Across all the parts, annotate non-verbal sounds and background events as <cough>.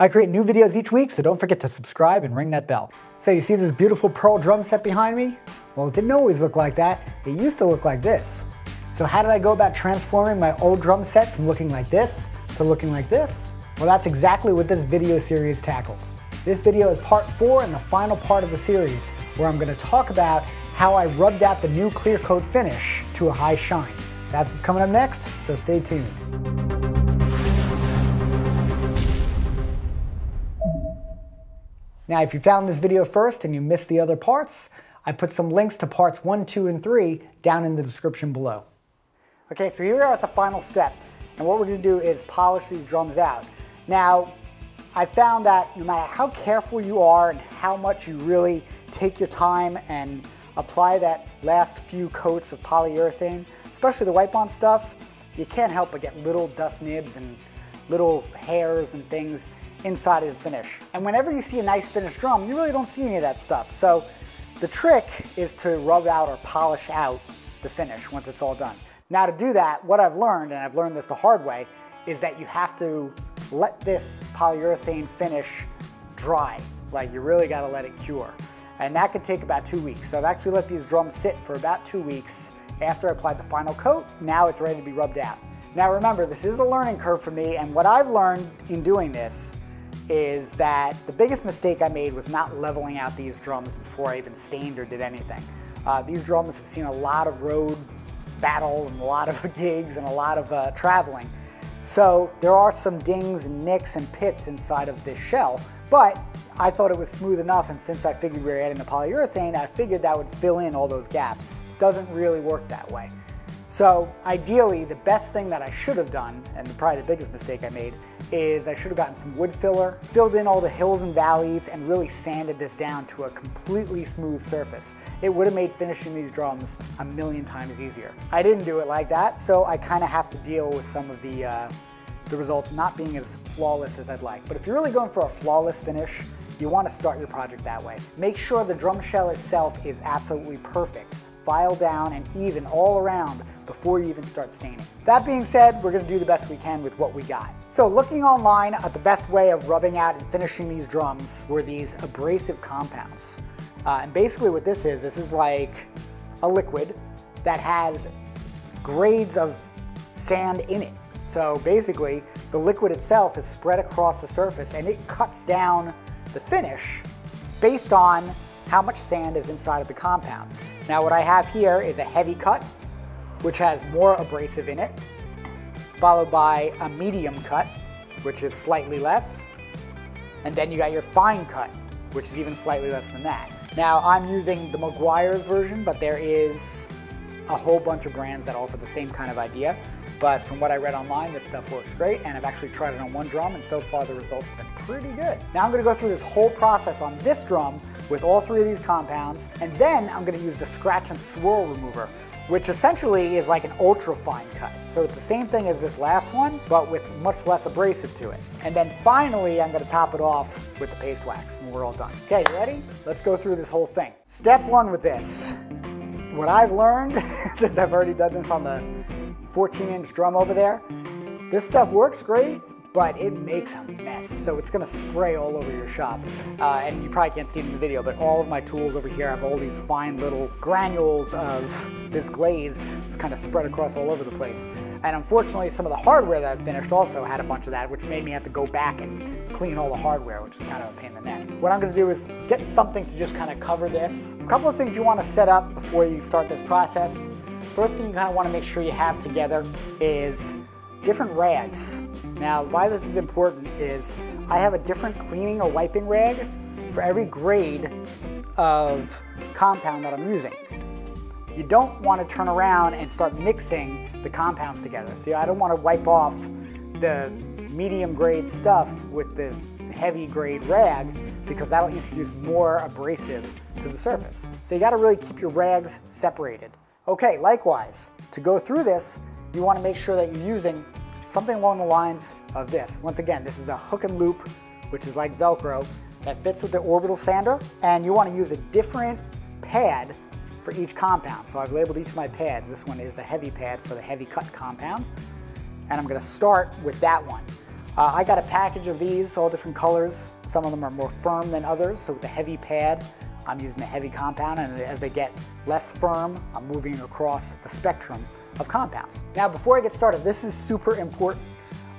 I create new videos each week, so don't forget to subscribe and ring that bell. So you see this beautiful pearl drum set behind me? Well, it didn't always look like that. It used to look like this. So how did I go about transforming my old drum set from looking like this to looking like this? Well, that's exactly what this video series tackles. This video is part four and the final part of the series, where I'm gonna talk about how I rubbed out the new clear coat finish to a high shine. That's what's coming up next, so stay tuned. Now, if you found this video first and you missed the other parts, I put some links to parts one, two, and three down in the description below. Okay, so here we are at the final step. And what we're gonna do is polish these drums out. Now, I found that no matter how careful you are and how much you really take your time and apply that last few coats of polyurethane, especially the wipe on stuff, you can't help but get little dust nibs and little hairs and things inside of the finish. And whenever you see a nice finished drum, you really don't see any of that stuff. So the trick is to rub out or polish out the finish once it's all done. Now to do that, what I've learned, and I've learned this the hard way, is that you have to let this polyurethane finish dry. Like you really gotta let it cure. And that could take about two weeks. So I've actually let these drums sit for about two weeks after I applied the final coat. Now it's ready to be rubbed out. Now remember, this is a learning curve for me, and what I've learned in doing this is that the biggest mistake I made was not leveling out these drums before I even stained or did anything. Uh, these drums have seen a lot of road battle and a lot of <laughs> gigs and a lot of uh, traveling. So there are some dings and nicks and pits inside of this shell, but I thought it was smooth enough and since I figured we were adding the polyurethane, I figured that would fill in all those gaps. Doesn't really work that way. So ideally, the best thing that I should have done, and probably the biggest mistake I made, is I should have gotten some wood filler, filled in all the hills and valleys, and really sanded this down to a completely smooth surface. It would have made finishing these drums a million times easier. I didn't do it like that, so I kind of have to deal with some of the, uh, the results not being as flawless as I'd like. But if you're really going for a flawless finish, you want to start your project that way. Make sure the drum shell itself is absolutely perfect, file down and even all around before you even start staining. That being said, we're gonna do the best we can with what we got. So looking online at the best way of rubbing out and finishing these drums were these abrasive compounds. Uh, and basically what this is, this is like a liquid that has grades of sand in it. So basically, the liquid itself is spread across the surface and it cuts down the finish based on how much sand is inside of the compound. Now what I have here is a heavy cut which has more abrasive in it, followed by a medium cut, which is slightly less, and then you got your fine cut, which is even slightly less than that. Now I'm using the Meguiar's version, but there is a whole bunch of brands that offer the same kind of idea. But from what I read online, this stuff works great, and I've actually tried it on one drum, and so far the results have been pretty good. Now I'm gonna go through this whole process on this drum with all three of these compounds, and then I'm gonna use the scratch and swirl remover, which essentially is like an ultra fine cut. So it's the same thing as this last one, but with much less abrasive to it. And then finally, I'm gonna top it off with the paste wax when we're all done. Okay, you ready? Let's go through this whole thing. Step one with this. What I've learned, <laughs> since I've already done this on the 14 inch drum over there, this stuff works great, but it makes a mess. So it's gonna spray all over your shop. Uh, and you probably can't see it in the video, but all of my tools over here have all these fine little granules of this glaze. It's kind of spread across all over the place. And unfortunately, some of the hardware that I finished also had a bunch of that, which made me have to go back and clean all the hardware, which is kind of a pain in the neck. What I'm gonna do is get something to just kind of cover this. A couple of things you wanna set up before you start this process. First thing you kind of wanna make sure you have together is different rags. Now, why this is important is I have a different cleaning or wiping rag for every grade of compound that I'm using. You don't want to turn around and start mixing the compounds together. So I don't want to wipe off the medium grade stuff with the heavy grade rag because that'll introduce more abrasive to the surface. So you got to really keep your rags separated. Okay, likewise, to go through this, you want to make sure that you're using something along the lines of this. Once again, this is a hook and loop, which is like Velcro, that fits with the orbital sander, and you want to use a different pad for each compound. So I've labeled each of my pads. This one is the heavy pad for the heavy cut compound, and I'm going to start with that one. Uh, I got a package of these, all different colors. Some of them are more firm than others, so with the heavy pad, I'm using the heavy compound, and as they get less firm, I'm moving across the spectrum of compounds. Now, before I get started, this is super important.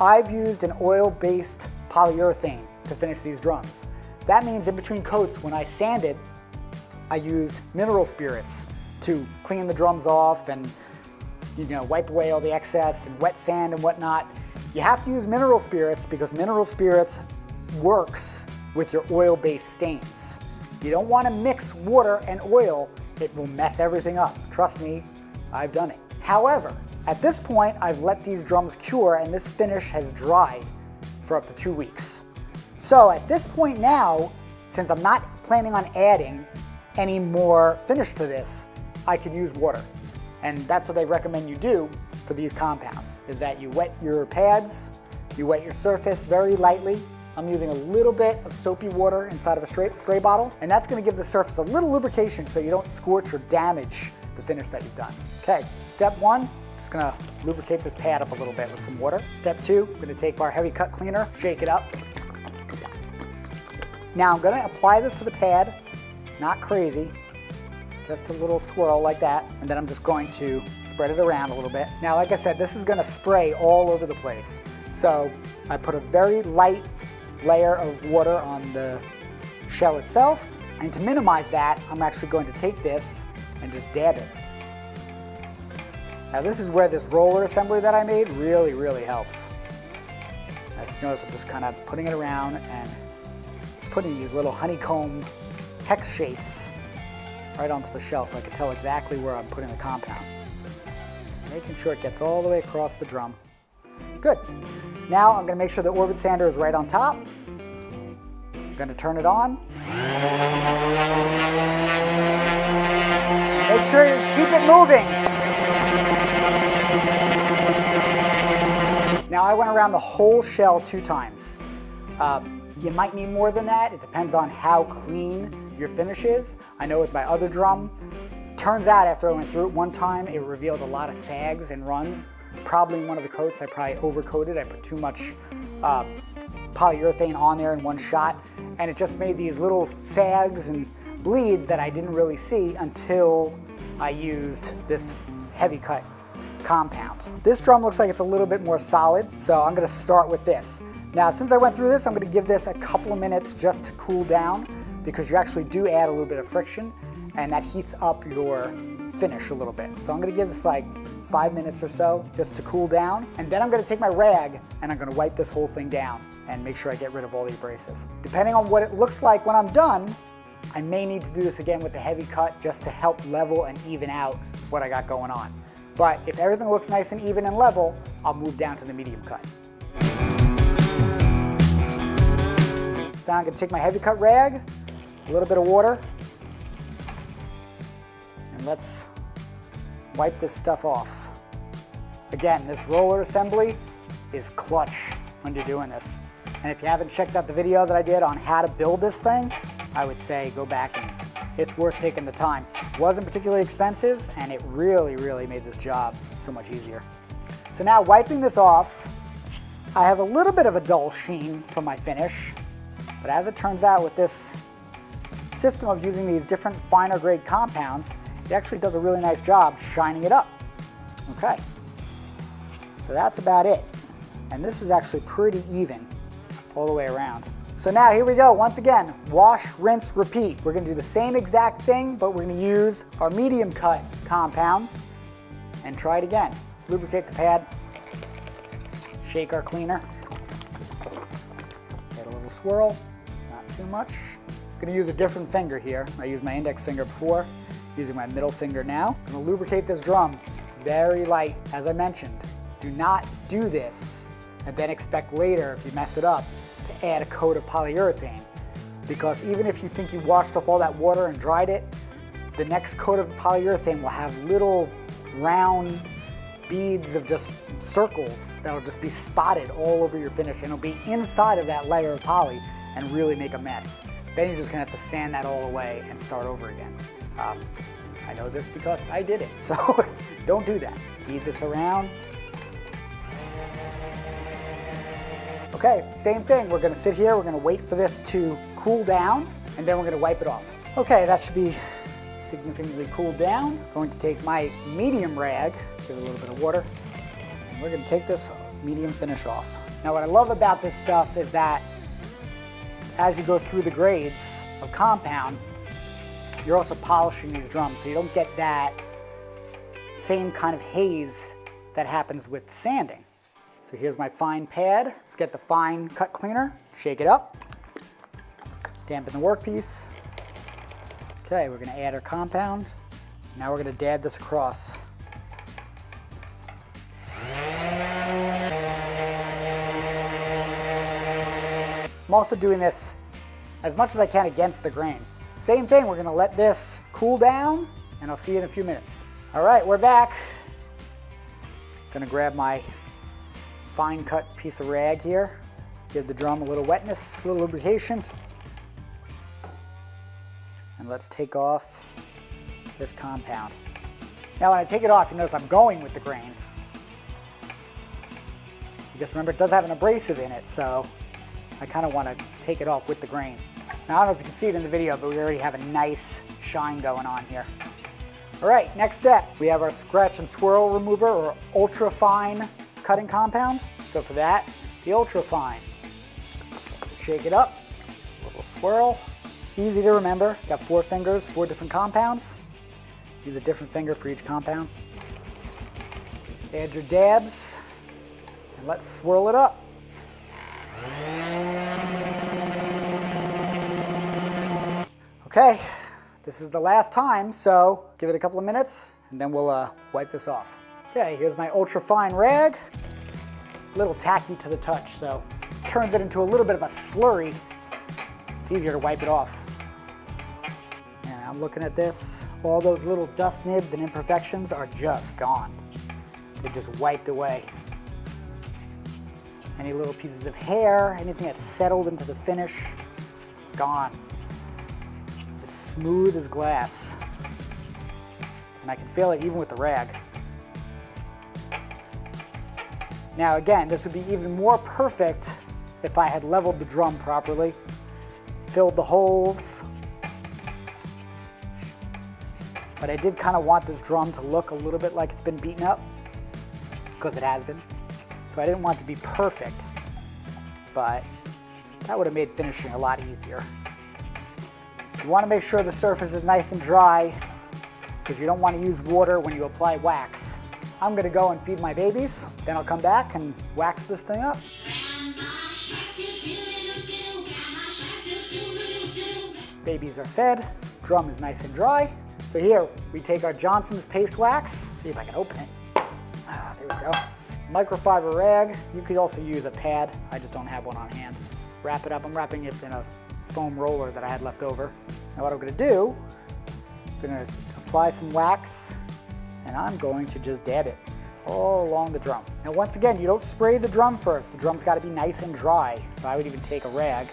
I've used an oil-based polyurethane to finish these drums. That means in between coats, when I sanded, I used mineral spirits to clean the drums off and you know, wipe away all the excess and wet sand and whatnot. You have to use mineral spirits because mineral spirits works with your oil-based stains. You don't want to mix water and oil. It will mess everything up. Trust me, I've done it. However, at this point, I've let these drums cure and this finish has dried for up to two weeks. So at this point now, since I'm not planning on adding any more finish to this, I could use water. And that's what they recommend you do for these compounds, is that you wet your pads, you wet your surface very lightly. I'm using a little bit of soapy water inside of a spray, bottle, and that's gonna give the surface a little lubrication so you don't scorch or damage the finish that you've done. Okay, step one, just gonna lubricate this pad up a little bit with some water. Step two, I'm gonna take our heavy cut cleaner, shake it up. Now I'm gonna apply this to the pad, not crazy, just a little swirl like that, and then I'm just going to spread it around a little bit. Now, like I said, this is gonna spray all over the place. So I put a very light layer of water on the shell itself, and to minimize that, I'm actually going to take this and just dab it. Now this is where this roller assembly that I made really, really helps. As you notice, I'm just kind of putting it around and putting these little honeycomb hex shapes right onto the shell so I can tell exactly where I'm putting the compound. Making sure it gets all the way across the drum. Good. Now I'm going to make sure the orbit sander is right on top. I'm going to turn it on. Keep it moving. Now I went around the whole shell two times. Um, you might need more than that. It depends on how clean your finish is. I know with my other drum, turns out after I went through it one time, it revealed a lot of sags and runs. Probably in one of the coats, I probably overcoated. I put too much uh, polyurethane on there in one shot, and it just made these little sags and bleeds that I didn't really see until I used this heavy cut compound. This drum looks like it's a little bit more solid, so I'm gonna start with this. Now, since I went through this, I'm gonna give this a couple of minutes just to cool down because you actually do add a little bit of friction and that heats up your finish a little bit. So I'm gonna give this like five minutes or so just to cool down. And then I'm gonna take my rag and I'm gonna wipe this whole thing down and make sure I get rid of all the abrasive. Depending on what it looks like when I'm done, I may need to do this again with the heavy cut just to help level and even out what I got going on. But if everything looks nice and even and level, I'll move down to the medium cut. So now I'm gonna take my heavy cut rag, a little bit of water, and let's wipe this stuff off. Again, this roller assembly is clutch when you're doing this. And if you haven't checked out the video that I did on how to build this thing, I would say go back and it's worth taking the time. It wasn't particularly expensive and it really, really made this job so much easier. So now wiping this off, I have a little bit of a dull sheen from my finish, but as it turns out with this system of using these different finer grade compounds, it actually does a really nice job shining it up. Okay, so that's about it. And this is actually pretty even all the way around. So now here we go, once again, wash, rinse, repeat. We're gonna do the same exact thing, but we're gonna use our medium cut compound and try it again. Lubricate the pad, shake our cleaner, get a little swirl, not too much. I'm gonna use a different finger here. I used my index finger before, using my middle finger now. Gonna lubricate this drum very light, as I mentioned. Do not do this and then expect later, if you mess it up, to add a coat of polyurethane. Because even if you think you washed off all that water and dried it, the next coat of polyurethane will have little round beads of just circles that'll just be spotted all over your finish and it'll be inside of that layer of poly and really make a mess. Then you're just gonna have to sand that all away and start over again. Um, I know this because I did it, <laughs> so don't do that. Bead this around. Okay, same thing. We're gonna sit here, we're gonna wait for this to cool down, and then we're gonna wipe it off. Okay, that should be significantly cooled down. Going to take my medium rag, give it a little bit of water, and we're gonna take this medium finish off. Now what I love about this stuff is that as you go through the grades of compound, you're also polishing these drums, so you don't get that same kind of haze that happens with sanding. So here's my fine pad. Let's get the fine cut cleaner, shake it up, dampen the workpiece. Okay, we're gonna add our compound. Now we're gonna dab this across. I'm also doing this as much as I can against the grain. Same thing, we're gonna let this cool down and I'll see you in a few minutes. All right, we're back. Gonna grab my fine cut piece of rag here. Give the drum a little wetness, a little lubrication. And let's take off this compound. Now when I take it off, you notice I'm going with the grain. Just remember it does have an abrasive in it, so I kind of want to take it off with the grain. Now I don't know if you can see it in the video, but we already have a nice shine going on here. All right, next step, we have our scratch and swirl remover or ultra fine cutting compound. So for that, the ultra fine. Shake it up, a little swirl. Easy to remember, got four fingers, four different compounds. Use a different finger for each compound. Add your dabs, and let's swirl it up. Okay, this is the last time, so give it a couple of minutes and then we'll uh, wipe this off. Okay, here's my ultra fine rag. A little tacky to the touch, so turns it into a little bit of a slurry. It's easier to wipe it off. And I'm looking at this. All those little dust nibs and imperfections are just gone. They're just wiped away. Any little pieces of hair, anything that's settled into the finish, gone It's smooth as glass. And I can feel it even with the rag. Now again, this would be even more perfect if I had leveled the drum properly, filled the holes. But I did kind of want this drum to look a little bit like it's been beaten up, because it has been. So I didn't want it to be perfect, but that would have made finishing a lot easier. You want to make sure the surface is nice and dry because you don't want to use water when you apply wax. I'm to go and feed my babies, then I'll come back and wax this thing up. Babies are fed, drum is nice and dry. So here, we take our Johnson's paste wax. See if I can open it. Ah, there we go. Microfiber rag. You could also use a pad. I just don't have one on hand. Wrap it up. I'm wrapping it in a foam roller that I had left over. Now what I'm gonna do is I'm gonna apply some wax and I'm going to just dab it all along the drum. Now once again, you don't spray the drum first. The drum's gotta be nice and dry. So I would even take a rag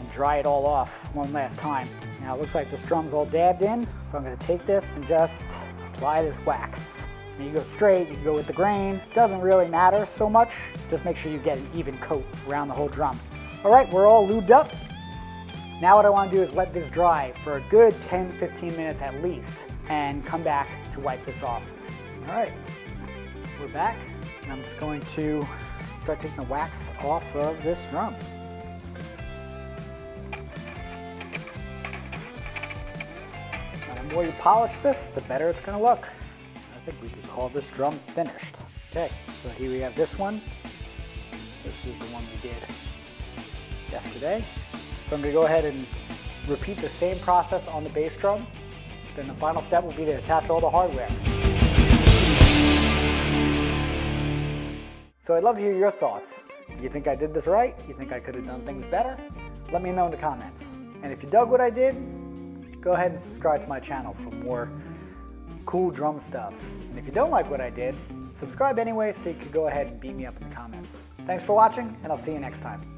and dry it all off one last time. Now it looks like this drum's all dabbed in. So I'm gonna take this and just apply this wax. You go straight, you go with the grain. Doesn't really matter so much. Just make sure you get an even coat around the whole drum. All right, we're all lubed up. Now what I want to do is let this dry for a good 10-15 minutes at least and come back to wipe this off. All right, we're back and I'm just going to start taking the wax off of this drum. The more you polish this, the better it's going to look. I think we could call this drum finished. Okay, so here we have this one. This is the one we did yesterday. So I'm to go ahead and repeat the same process on the bass drum. Then the final step will be to attach all the hardware. So I'd love to hear your thoughts. Do you think I did this right? You think I could have done things better? Let me know in the comments. And if you dug what I did, go ahead and subscribe to my channel for more cool drum stuff. And if you don't like what I did, subscribe anyway so you can go ahead and beat me up in the comments. Thanks for watching, and I'll see you next time.